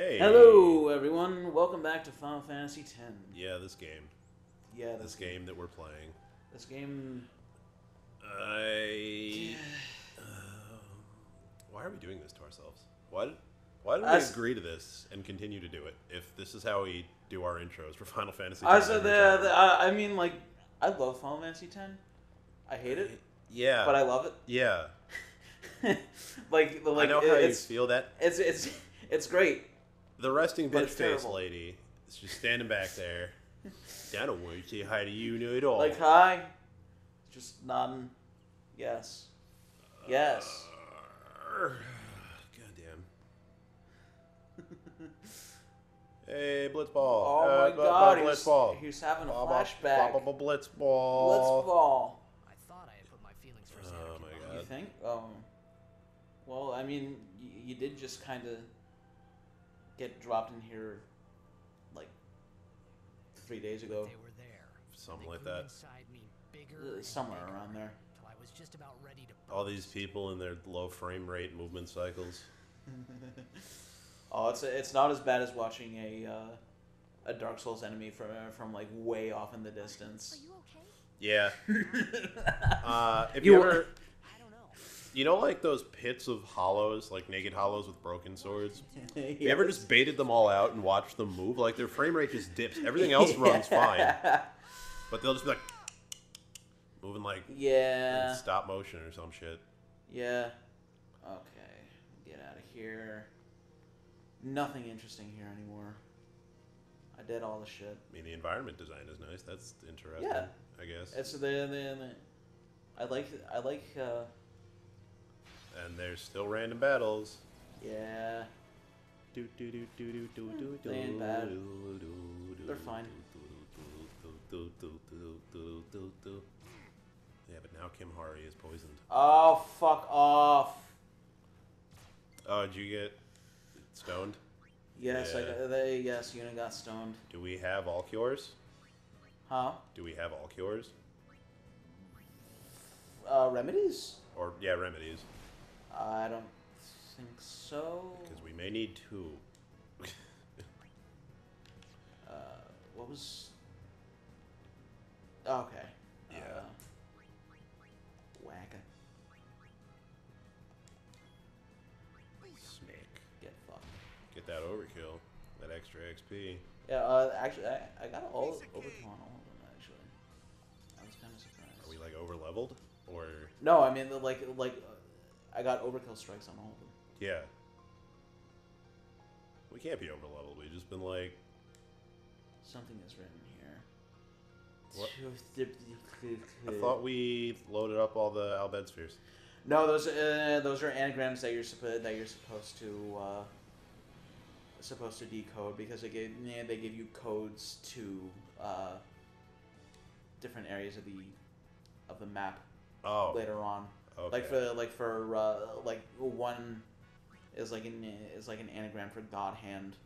Hey. Hello, everyone. Welcome back to Final Fantasy X. Yeah, this game. Yeah, This game that we're playing. This game. I. Uh, why are we doing this to ourselves? Why did, why did we As- agree to this and continue to do it if this is how we do our intros for Final Fantasy? I X said the, the I I mean, like, I love Final Fantasy X. I hate it, Yeah. but I love it. yeah. like, the, like I know how you feel that. it's it's it's great. The resting But bitch face terrible. lady is just standing back there. I don't want to say hi to you no at all. Like, hi, just nodding. Yes, yes. Goddamn. hey, Blitzball. Oh Uh, my bu- bu- God, he's, Blitzball. he's having a Blah, blah, flashback. blah, blah, blah, Blitzball. Blitzball. I thought I had put my feelings first. Oh my You think? Um. Well, I mean, you, you did just kind of get dropped in here, like three days ago, They were there. Something They like that. Me bigger Uh, somewhere bigger, around there. I was just about ready to. All these people and their low frame rate movement cycles. Oh, it's it's not as bad as watching a uh, a Dark Souls enemy from from like way off in the distance. Are you okay? Yeah. Uh, if You you, were- ever, I don't know. You know, like those pits of hollows, like naked hollows with broken swords. You ever just baited them all out and watched them move? Like their frame rate just dips. Everything else runs fine, but they'll just be like moving like in Yeah. stop motion or some shit. Yeah. Okay. Get out of here. Nothing interesting here anymore. I did all the shit. I mean, the environment design is nice. That's interesting. Yeah. I guess. It's the, the, the I like I like uh and there's still random battles. yeah. Do, do, do, do, do, do, do, They ain't bad. do, do, do, They're fine. do, do, do, do, do, do, do. Yeah, but now Kimahri is poisoned. Oh fuck off. Oh, did you get stoned? Yes, I Yeah. got, they yes, Yuna got stoned. Do we have all cures? Huh? Do we have all cures? Uh, remedies? Or, yeah, remedies. I don't think so. Because we may need two. Uh, what was? Okay. Yeah. Uh, whack. Snake. Get fucked. Get that overkill. That extra XP. Yeah. Uh, actually, I, I got all overkill on all of them. Actually, I was kind of surprised. Are we like over leveled? Or, No, I mean like like uh, I got overkill strikes on all of them. yeah. We can't be over leveled. We've just been like, Something is written here. What? I thought we loaded up all the Al Bhed spheres. No, those uh, those are anagrams that you're supposed that you're supposed to uh, supposed to decode because they give yeah, they give you codes to uh, different areas of the of the map Oh, later on. Okay. Like for like for uh, like one is like an is like an anagram for God Hand,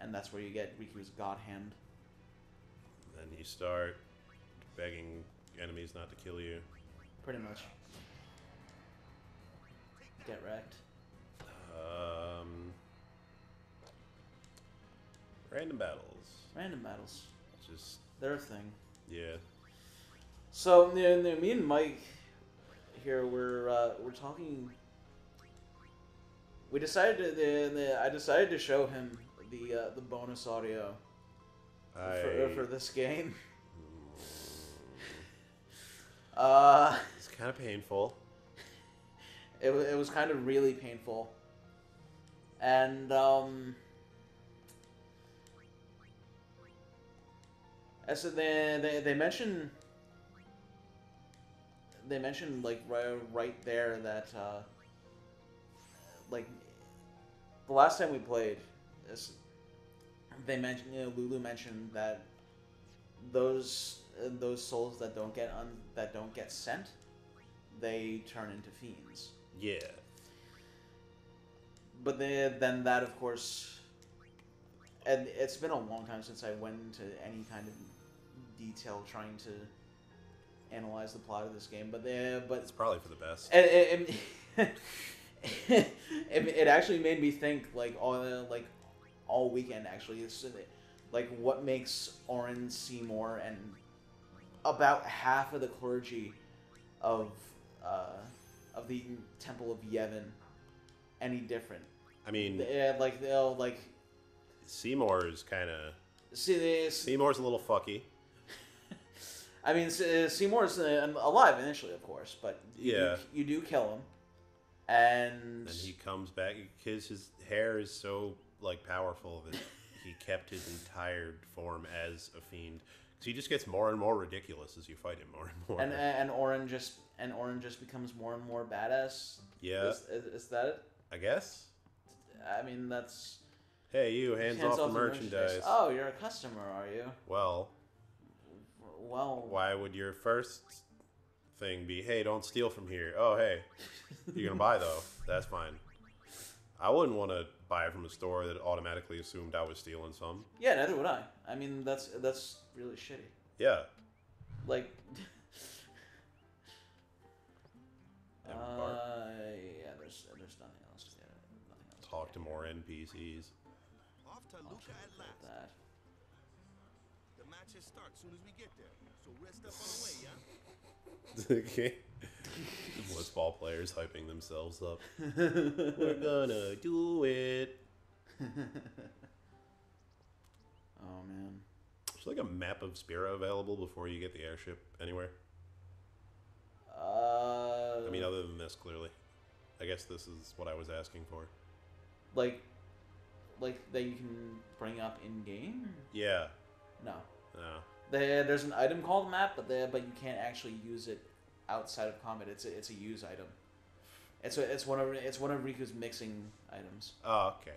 and that's where you get Rikku's God Hand. Then you start begging enemies not to kill you. Pretty much. Get wrecked. Um, random battles. Random battles. Just They're a thing. yeah. So yeah, yeah, me and Mike here we're uh, we're talking. We decided to, the, the, I decided to show him the uh, the bonus audio for, I, for this game. Uh, it's kind of painful. it, it was kind of really painful, and um, said they they they mentioned they mentioned like right, right there that uh, like the last time we played, this, they mentioned you know, Lulu mentioned that those uh, those souls that don't get un, that don't get sent, they turn into fiends. Yeah. But then, then that of course, and it's been a long time since I went into any kind of detail trying to analyze the plot of this game. But the, but It's probably for the best. it, it, it, it, actually made me think like all the, like all weekend actually. Uh, like what makes Auron Seymour and about half of the clergy of uh, of the Temple of Yevon any different. I mean, They, like they'll like Seymour is kind of see this. Seymour's a little fucky. I mean, uh, Seymour's uh, alive initially, of course, but you Yeah. do, you do kill him, and And he comes back because his hair is so like powerful that he kept his entire form as a fiend. So he just gets more and more ridiculous as you fight him more and more. and and Auron just and Auron just becomes more and more badass. yeah, Is, is, is that it? I guess. I mean, that's Hey, you hands, off, the merchandise. Oh, you're a customer, are you? Well, Well, why would your first thing be, hey, don't steal from here? Oh, hey, you're gonna buy though. That's fine. I wouldn't want to buy it from a store that automatically assumed I was stealing some. Yeah, neither would I. I mean, that's that's really shitty. Yeah. Like, uh, yeah, there's there's nothing else to get. Nothing else. talk to more NPCs. Off to Luca at last. that. The matches start soon as we get there. So we're step on the way, yeah? okay. Blitzball players hyping themselves up. We're gonna do it. Oh man. There's like a map of Spira available before you get the airship anywhere. Uh, I mean, other than this, clearly. I guess this is what I was asking for. like, like that you can bring up in game. Yeah. No, No. there, there's an item called map, but there, but you can't actually use it outside of combat. It's a, it's a use item. It's a, it's one of it's one of Rikku's mixing items, Oh, okay.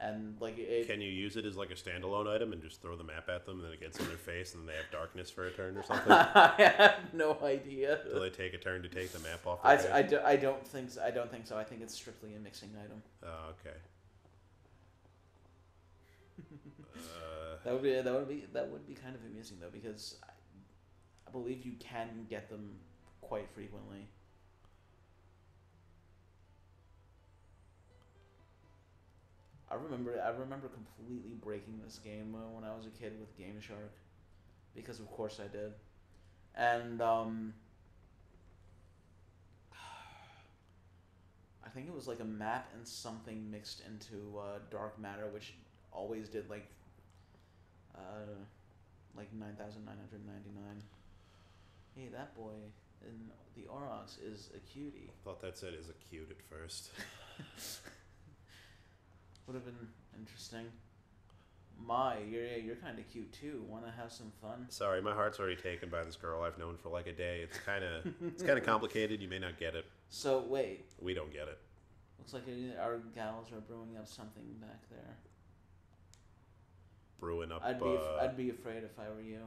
and like it. Can you use it as like a standalone item and just throw the map at them, and then it gets in their face, and then they have darkness for a turn or something? I have no idea. Till they take a turn to take the map off their I. I, do, I don't think so. I don't think so. I think it's strictly a mixing item. Oh, okay. Uh, That would be that would be that would be kind of amusing though because I, I believe you can get them quite frequently. I remember I remember completely breaking this game uh, when I was a kid with Game Shark because of course I did. And um I think it was like a map and something mixed into uh, dark matter which always did like uh, like 9,999. Hey, that boy in the Aurochs is a cutie. thought that said is a cute at first. Would have been interesting. My, you're you're kind of cute too. Want to have some fun? Sorry, my heart's already taken by this girl I've known for like a day. It's kind of it's kind of complicated. You may not get it. So wait, We don't get it. looks like our gals are brewing up something back there. Brewing up, I'd be uh, I'd be afraid if I were you.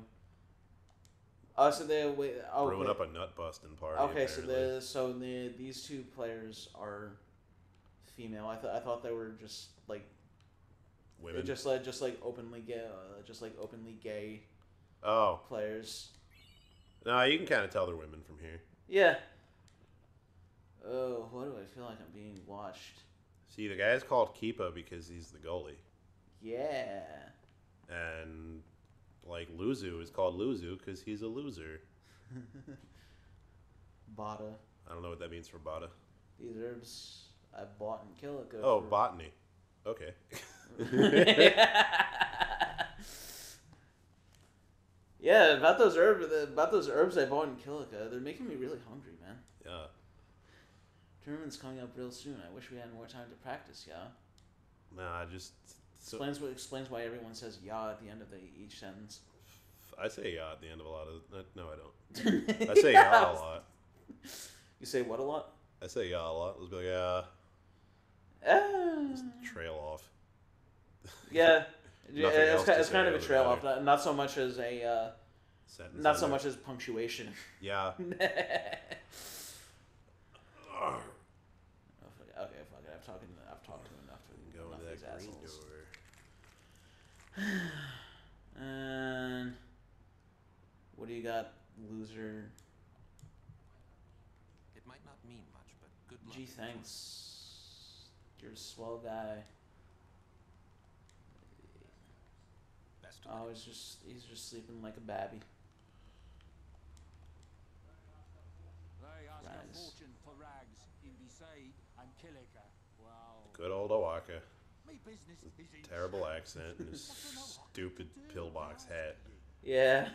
Oh, so they wait. Oh, brewing okay. up a nut busting party. Okay, so apparently. the so the these two players are female. I thought I thought they were just like women. just like just like openly gay, uh, just like openly gay oh players. no, you can kind of tell they're women from here. Yeah. Oh, what do I feel like I'm being watched? See, the guy's called Keepa because he's the goalie, Yeah. And like Luzu is called Luzu because he's a loser. Botta. I don't know what that means for Botta. These herbs I bought in Kilika. Oh, for- botany. Okay. yeah, about those herbs, about those herbs I bought in Kilika, they're making me really hungry, man. Yeah. Tournament's coming up real soon. I wish we had more time to practice, yeah. Nah, I just so, Explains what explains why everyone says "yeah" at the end of the, each sentence. I say yeah at the end of a lot of. uh, No, I don't. I say yeah a lot. You say what a lot? I say yeah a lot. Let's be like yeah. Ah. Trail off. yeah, yeah it's, else ki- to it's kind of a trail off. Not, not so much as a, uh, Sentence not so much as punctuation. Yeah. Oh, okay, fuck it. I've talked. I've talked to enough. To, Go enough into of these that green assholes. door. and what do you got, loser? It might not mean much, but good luck. Gee, thanks. You're a swell guy. Oh, he's just he's just sleeping like a babby. They ask a fortune for rags in and Wow. Good old O'aka me business is Terrible accent and his stupid pillbox hat. Yeah.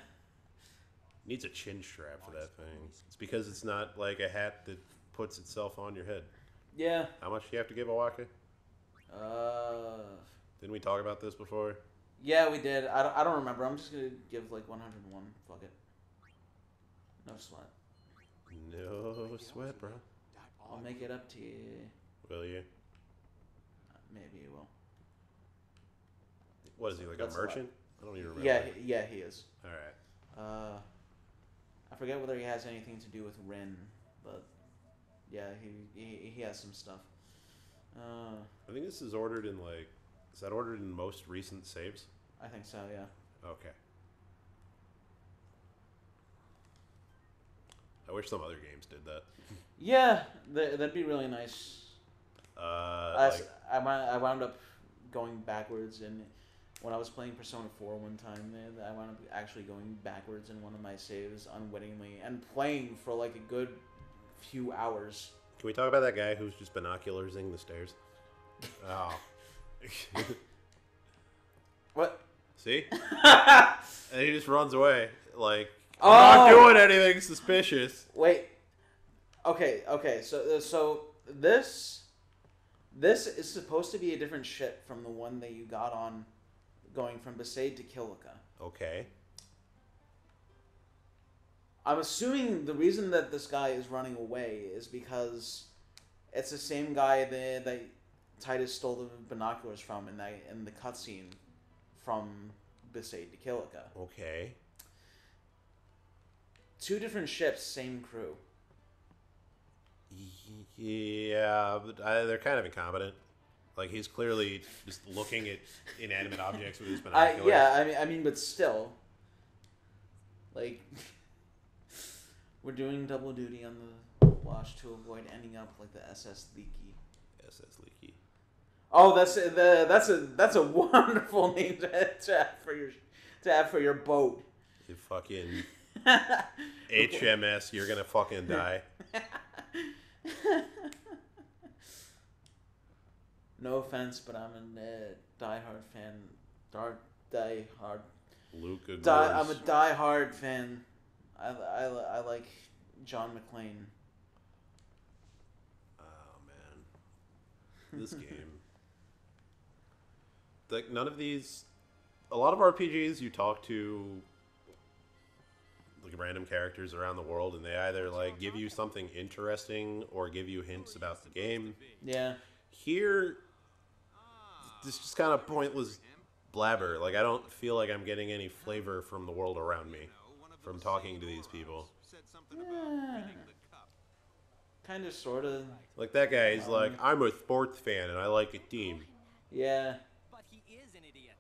Needs a chin strap for that thing. It's because it's not like a hat that puts itself on your head. Yeah. How much do you have to give O'aka? Uh. Didn't we talk about this before? Yeah, we did. I don't, I don't remember. I'm just gonna give like 101. Fuck it. No sweat. No sweat, bro. I'll make it up to you. Will you? Maybe you will. What is he like That's a a lot. merchant? I don't even remember. Yeah, he- yeah, he is. All right. Uh, I forget whether he has anything to do with Rin, but yeah, he he, he has some stuff. Uh, I think this is ordered in like. Is that ordered in most recent saves? I think so. Yeah. Okay. I wish some other games did that. Yeah, th- that'd be really nice. Uh, like, I, wound, I wound up going backwards, and when I was playing Persona 4 one time, I wound up actually going backwards in one of my saves unwittingly and playing for like a good few hours. can we talk about that guy who's just binocularsing the stairs? Oh. What? See? and he just runs away. Like, I'm not Oh! doing anything suspicious. Wait. Okay, okay. So uh, so this this is supposed to be a different ship from the one that you got on going from Besaid to Kilika. Okay. I'm assuming the reason that this guy is running away is because it's the same guy that, that Tidus stole the binoculars from in that in the cutscene from Besaid to Kilika. Okay. Two different ships, same crew. Yeah, but I, they're kind of incompetent. Like, he's clearly just looking at inanimate objects with his I, binoculars. yeah, I mean, I mean, but still, like, we're doing double duty on the watch to avoid ending up like the SS Leaky. SS Leaky. Oh, that's a, the that's a that's a wonderful name to, to have for your to have for your boat. You fucking HMS, you're gonna fucking die. No offense, but I'm a uh, diehard fan. Dar diehard. Luca Die, I'm a diehard fan. I, I, I like John McClane. Oh man, this game. Like none of these, a lot of RPGs you talk to like random characters around the world, and they either like give you something interesting or give you hints about the game. Yeah. Here, this just kind of pointless blabber. Like I don't feel like I'm getting any flavor from the world around me from talking to these people. Said something about winning the cup. Kind of, sort of. Like that guy, he's um, like, I'm a sports fan and I like a team. Yeah. But he is an idiot.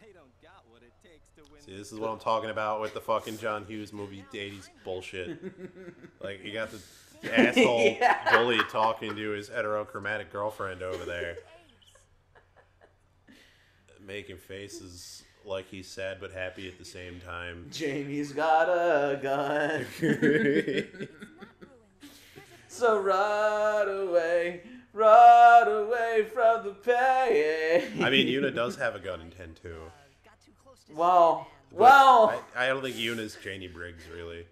They don't got what it takes to win. See, this is what I'm talking about with the fucking John Hughes movie 80s bullshit. like, you got the asshole Yeah. bully talking to his heterochromatic girlfriend over there, making faces like he's sad but happy at the same time. Janie's got a gun. so run away, run away from the pain. I mean, Yuna does have a gun in 10 too. Got too close to Well, well. I, I don't think Yuna's Janey Briggs, really.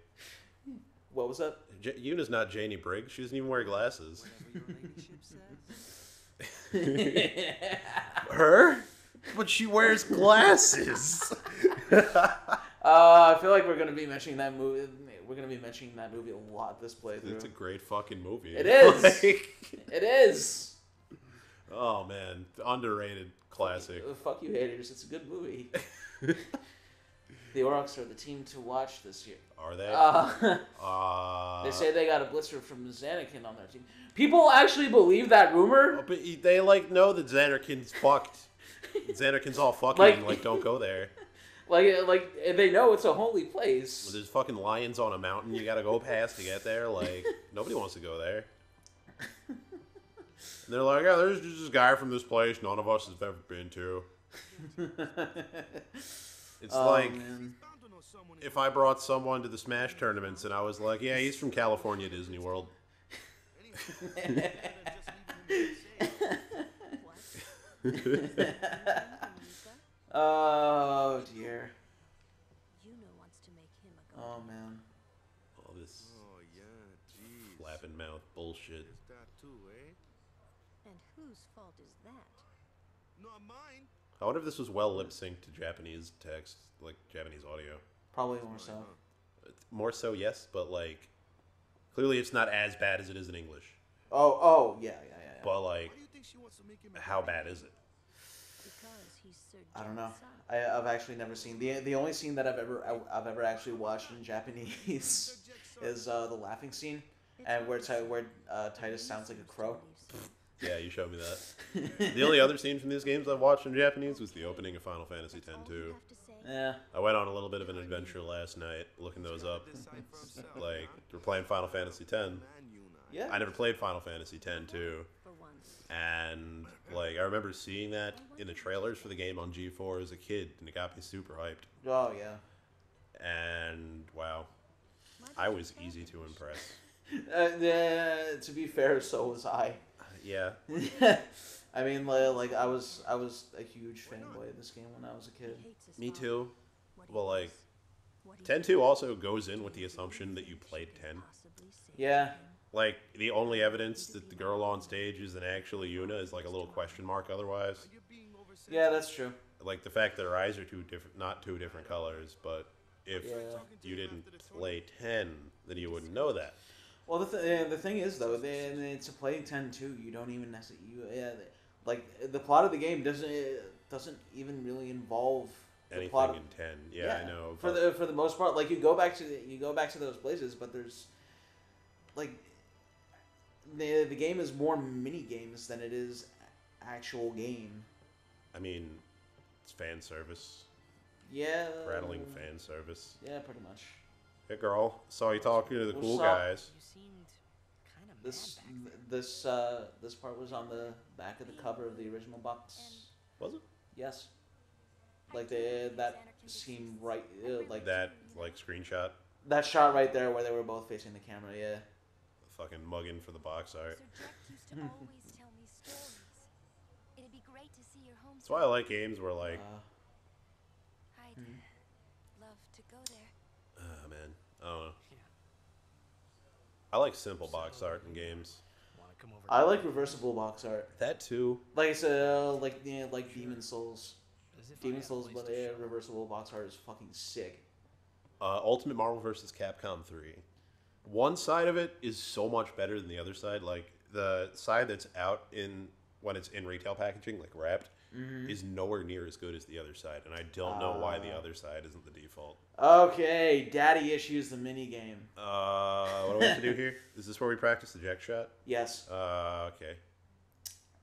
What was that? J- Yuna's not Janey Briggs. She doesn't even wear glasses. Her? But she wears glasses. Uh, I feel like we're gonna be mentioning that movie. We're gonna be mentioning that movie a lot this playthrough. It's a great fucking movie. It is. Like- It is. oh man, underrated classic. Uh, Fuck you, haters. It's a good movie. The Aurochs are the team to watch this year. Are they? Uh, Uh, they say they got a blitzer from Zanarkand on their team. People actually believe that rumor. but they like know that Zanarkand's fucked. Zanarkand's all fucking. Like- Like, don't go there. Like, like they know it's a holy place. There's fucking lions on a mountain you gotta go past to get there. Like nobody wants to go there. And they're like, yeah, there's just this guy from this place none of us have ever been to. It's Oh, like man. Bound to know someone in if I brought someone to the Smash tournaments and I was like, "Yeah, he's from California Disney World." anyway. just leaving him in safe. oh dear. Yuna wants to make him a. Oh man. All this Oh yeah, jeez. flapping mouth bullshit. There's that too, eh? And whose fault is that? Not mine. I wonder if this was well lip synced to Japanese text, like Japanese audio. Probably more so. More so, yes, but like clearly it's not as bad as it is in English. Oh oh yeah yeah yeah. yeah. But like, do you think she wants to make him how bad is it? Because he's Sir I don't know. I, I've actually never seen the the only scene that I've ever I, I've ever actually watched in Japanese is uh, the laughing scene, and where where uh, Tidus sounds like a crow. Beliefs. Yeah, you showed me that. The only other scene from these games I've watched in Japanese was the opening of Final Fantasy X That's all too. you have to say. Yeah. I went on a little bit of an adventure last night looking those up. Decide for himself, Like, we're playing Final Fantasy X. Man. Yeah. I never played Final Fantasy X too. For once. And like I remember seeing that in the trailers for the game on G4 as a kid, and it got me super hyped. Oh yeah. And wow, I was easy to impress. Uh, yeah, to be fair, so was I. Yeah, I mean, li- like I was, I was a huge fanboy of this game when I was a kid. me too. What Well, like, does, what he 10 2 also goes in with the assumption that you played 10. Yeah. Like the only evidence that the girl on stage is an actually Yuna is like a little question mark. Otherwise, You're being oversensitive. Yeah, that's true. like the fact that her eyes are two different, not two different colors. But if Yeah. you didn't play 10, then you wouldn't know that. Well, the, th- the thing is though, then it's a play ten two. You don't even necessarily you yeah, like the plot of the game doesn't doesn't even really involve the Anything plot. Of, in 10, yeah, I know. For the for the most part, like you go back to the, you go back to those places, but there's like the the game is more mini games than it is actual game. I mean, it's fan service, Yeah. rattling fan service. Yeah, pretty much. Hey, girl, saw you talking to the What's cool up? guys. You seemed kind of This this uh this part was on the back of the cover of the original box. Was it Yes. Like the that scene right uh, like that like screenshot? that shot right there where they were both facing the camera. Yeah. Fucking mugging for the box art. Sir Jecht used to always tell me stories. It'd be great to see your home. That's why I like games where like, Uh, I'd love to go there. Ah man, I don't know. I like simple box art in games. Come over I like reversible box art. That too. Like it's uh, like yeah, like Demon Souls. As if I Demon Souls, but yeah, reversible box art is fucking sick. Uh, Ultimate Marvel vs. Capcom 3. One side of it is so much better than the other side. Like the side that's out in when it's in retail packaging, like wrapped, is nowhere near as good as the other side, and I don't know why the Ah. other side isn't the default. Okay, Daddy issues the mini game. Uh, what do we have to do here? Is this where we practice the Jecht shot? Yes, Uh, okay.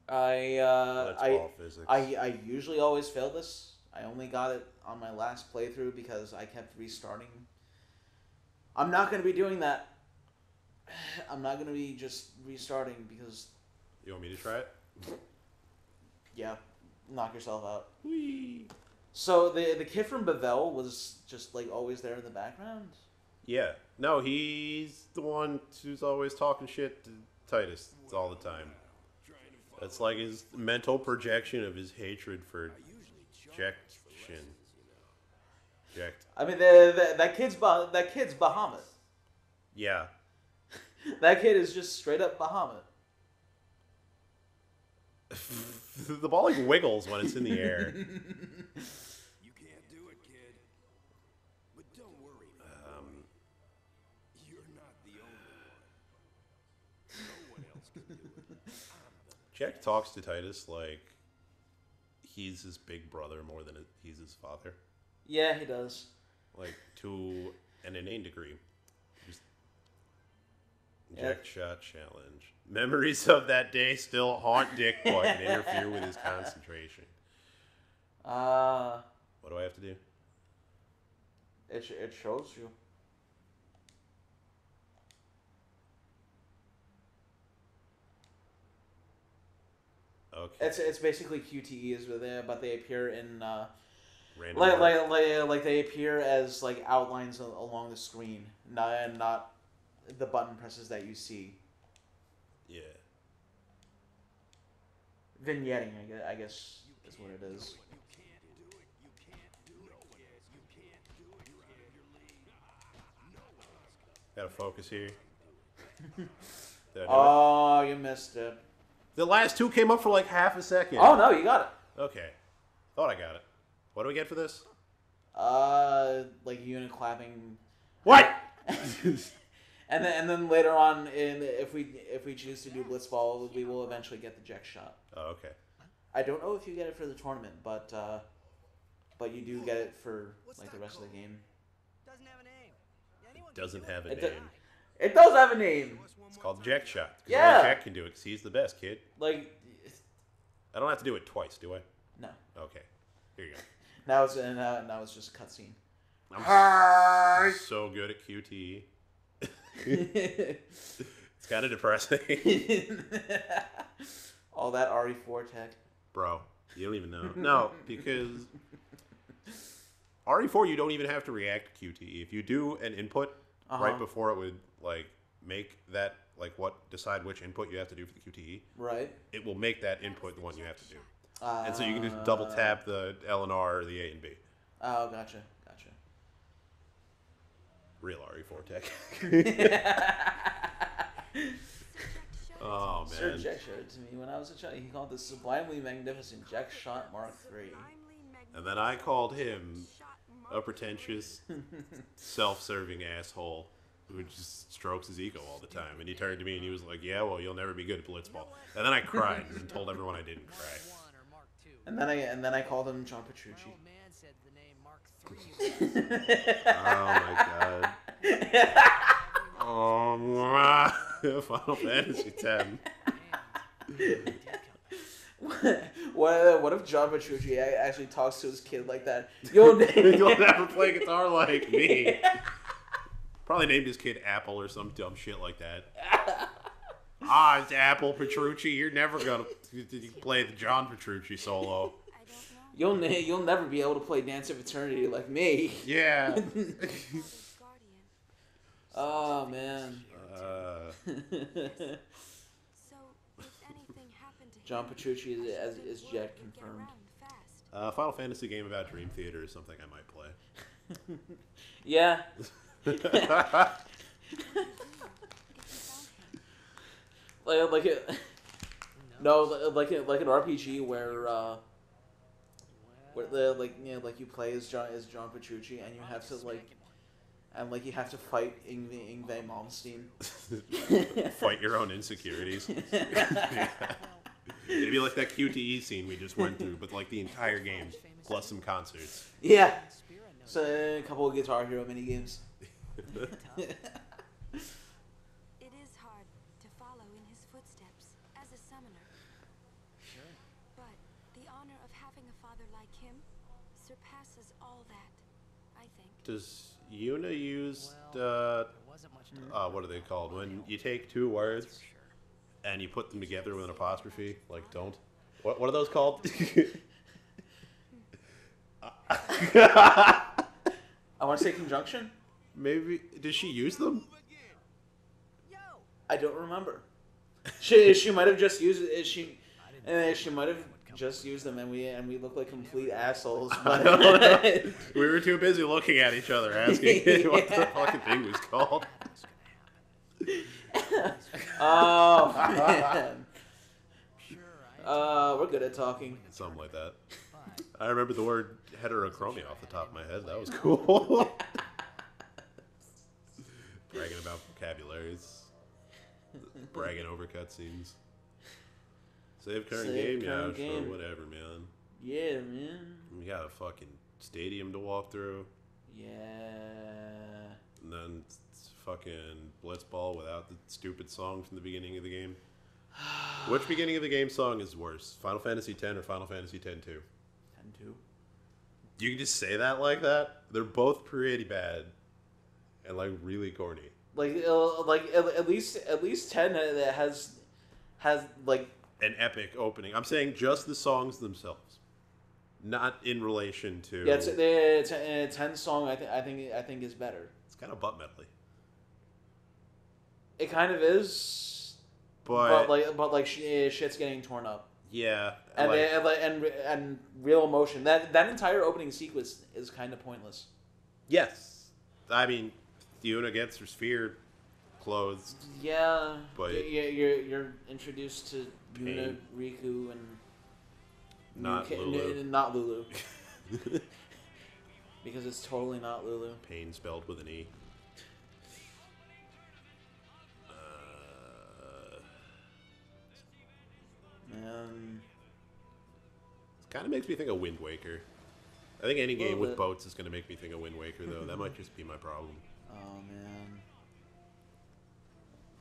I uh, I. I I usually always fail this. I only got it on my last playthrough because I kept restarting. I'm not gonna be doing that. I'm not gonna be just restarting because you want me to try it? yeah, knock yourself out. Whee! So the the kid from Bavel was just like always there in the background. Yeah. No, he's the one who's always talking shit to Tidus all the time. That's like his mental projection of his hatred for Jection. Jecht. I mean, the, the, that kid's bah- that kid's Bahamut. Yeah. That kid is just straight up Bahamut. the ball like wiggles when it's in the air. You can't do it, kid. But don't worry. Um, You're not the only one. No one else can do it. Jecht talks to Tidus like he's his big brother more than he's his father. Yeah, he does. Like to an inane degree. Jecht shot challenge. Memories of that day still haunt Dick Boy and interfere with his concentration. Uh, What do I have to do? it it shows you. Okay. It's it's basically QTEs, but they but they appear in uh, like, like like like they appear as like outlines along the screen, not and not the button presses that you see. yeah. Vignetting, I guess, I guess is what it is. Gotta focus here. Do it? Oh, you missed it. The last two came up for like half a second. Oh no, you got it. Okay. Thought I got it. What do we get for this? Uh, like unit clapping, What? and then and then later on, in if we if we choose to do blitzball, we will eventually get the Jecht shot. oh, okay. I don't know if you get it for the tournament, but uh, but you do get it for like the rest of the game. Doesn't have a name. Anyone Doesn't have a It do- name. It does have a name. It's called Jecht shot Yeah. Only Jecht can do it 'cause he's the best kid. Like I don't have to do it twice, do I? no, Okay. Here you go. now it's uh, now, now it's just a cutscene. I'm so good at QTE. It's kind of depressing. All that RE4 tech. Bro, you don't even know. No, because RE4, you don't even have to react to QTE. If you do an input Uh-huh. right before it would like make that like what decide which input you have to do for the QTE, Right. it will make that input the one you have to do. Uh, And so you can just double tap the L and R or the A and B. Oh, gotcha, gotcha. Real RE4 tech. oh Sir. Jecht showed it to me when I was a child. He called it the sublimely magnificent Jecht Shot Mark III. And then I called him a pretentious, self-serving asshole who just strokes his ego all the time. And he turned to me and he was like, "Yeah, well, you'll never be good at blitzball." And then I cried and told everyone I didn't cry. One or Mark Two. And then I and then I called him John Petrucci. old man said the name Mark Three. Oh my god. Oh, Final Fantasy X. what what if John Petrucci actually talks to his kid like that? Yo, You'll never play guitar like me. Probably named his kid Apple or some dumb shit like that. ah, it's Apple Petrucci. You're never gonna play the John Petrucci solo. I don't know. You'll ne- you'll never be able to play Dance of Eternity like me. Yeah. Oh man. Uh, So, if anything happened to John him, Petrucci is, I as, is word Jet confirmed. uh, Final Fantasy game about Dream Theater is something I might play. Yeah. If you found him, Like like it. No, like a, like an RPG where uh, where the like you know like you play as John as John Petrucci and you have to like and like you have to fight Yngwie Yngwie Malmsteen. Fight your own insecurities. It'd be like that QTE scene we just went through, but like the entire game plus some concerts. Yeah. So a couple of Guitar Hero mini games. it is hard to follow in his footsteps as a summoner. Sure. But the honor of having a father like him surpasses all that, I think. Does Yuna use Well, uh, there wasn't much to uh, what are they called? When you take two words sure. and you put them together with an apostrophe, like don't. What, what are those called? I want to say conjunction. Maybe does she use them? I don't remember. She she might have just used it. She uh, she might have just used them, and we and we look like complete assholes. But We were too busy looking at each other asking what the fucking thing was called. oh man, Sure, uh, we're good at talking. Something like that. I remember the word heterochromia off the top of my head. That was cool. Bragging about vocabularies. Bragging over cutscenes. Save current Save game, current yeah, game. sure, whatever, man. Yeah, man. We got a fucking stadium to walk through, Yeah. and then fucking blitzball without the stupid song from the beginning of the game. Which beginning of the game song is worse, Final Fantasy X or Final Fantasy X two? Ten two. You can just say that like that. They're both pretty bad, and like really corny. Like uh, like at, at least at least ten that has has like an epic opening. I'm saying just the songs themselves, not in relation to. Yeah, it's, it's a, a ten song. I think I think I think is better. it's kind of butt medley, It kind of is, but, but, like but like sh- eh, shit's getting torn up, yeah, and like, and, like, and and real emotion. That that entire opening sequence is kind of pointless. yes, I mean, Yuna gets her sphere clothes. Yeah, But- you're you're introduced to Yuna, Rikku, and Not Lulu. n- not Lulu, because it's totally not Lulu. Pain spelled with an e. Uh, Um, kind of makes me think of Wind Waker. I think any game with bit. boats is going to make me think of Wind Waker, though. that might just be my problem. oh man,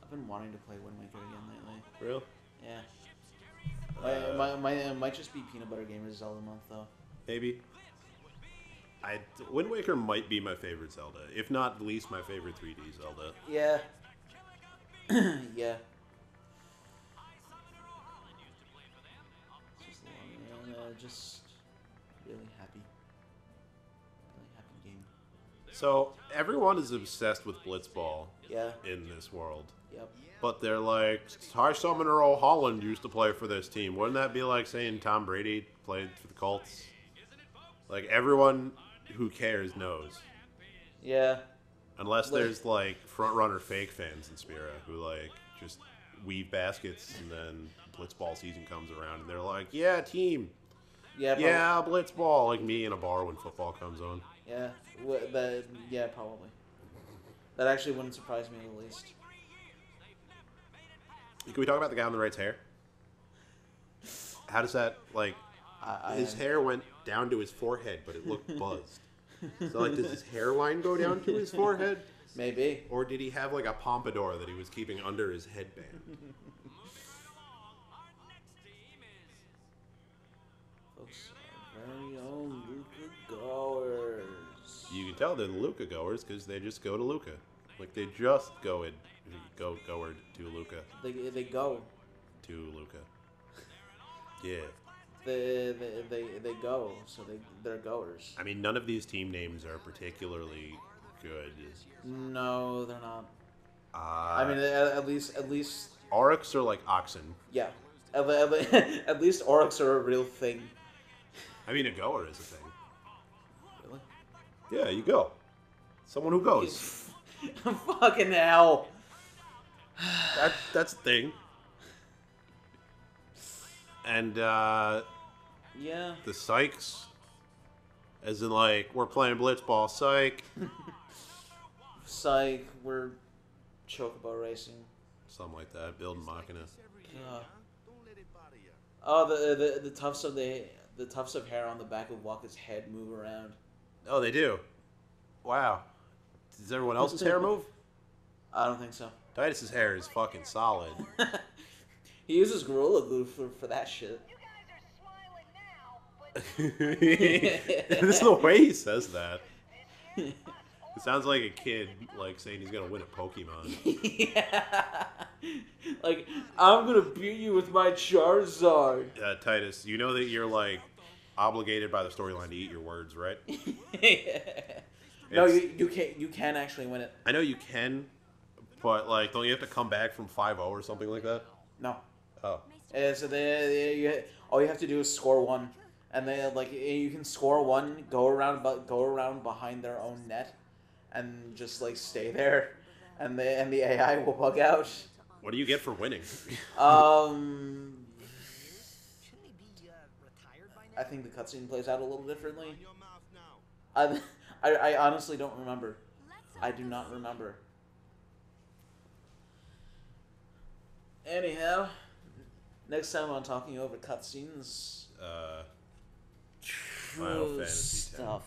I've been wanting to play Wind Waker again lately. Real? Yeah. My, my, my, it might just be Peanut Butter Gamers Zelda month though. Maybe. I Wind Waker might be my favorite Zelda, if not at least my favorite 3D Zelda. Yeah. yeah. Just, uh, just really happy. Really happy game. So everyone is obsessed with Blitzball Yeah. in this world, Yep. but they're like, High Summoner Ohalland used to play for this team. Wouldn't that be like saying Tom Brady played for the Colts? Like everyone who cares knows. Yeah. Unless there's like front runner fake fans in Spira who like just weave baskets and then Blitzball season comes around and they're like, yeah, team, Yeah. prob- yeah, Blitzball, like me in a bar when football comes on. Yeah. That. Yeah. Probably. That actually wouldn't surprise me in the least. Can we talk about the guy on the right's hair? How does that like? I, I, His hair went down to his forehead, but it looked buzzed. so like, does his hairline go down to his forehead, Maybe. or did he have like a pompadour that he was keeping under his headband? Very own Luca Goers. You can tell they're the Luca goers because they just go to Luca. Like they just go in, go goer to Luca They, they go. to Luca. Yeah, They, they, they, they go. So they, they're goers. I mean none of these team names are particularly good. No, they're not. Uh, I mean, at, at least, at least, Aurochs are like oxen. yeah. At, at, at least Aurochs are a real thing. I mean a goer is a thing. Really? Yeah, you go. Someone who goes. Fucking hell. that that's a thing. And uh, Yeah. the Psyches, as in like we're playing blitzball, psych, Psych, we're chocobo racing. something like that. Building Machina. Yeah. Don't let it bother you. Oh, the, the the tufts of the the tufts of hair on the back of Wakka's head move around. Oh, they do. Wow. Does everyone else's hair move? I don't think so. Tidus's hair is fucking solid. He uses gorilla glue for, for that shit. this is the way he says that. It sounds like a kid like saying he's gonna win a Pokemon. yeah. Like I'm gonna beat you with my Charizard. Uh, Tidus, you know that you're like obligated by the storyline to eat your words, right? No, you, you can you can actually win it. I know you can, but like, don't you have to come back from 5-0 or something like that? No. Oh, Uh, so they, they you, all you have to do is score one, and then like you can score one, go around but go around behind their own net, and just like stay there, and the and the AI will bug out. what do you get for winning? Um, Shouldn't he be uh, retired by now? I think the cutscene plays out a little differently. Run your mouth now. I, I, I honestly don't remember. I do not remember. Anyhow, next time on talking over cutscenes, uh, Final Fantasy stuff.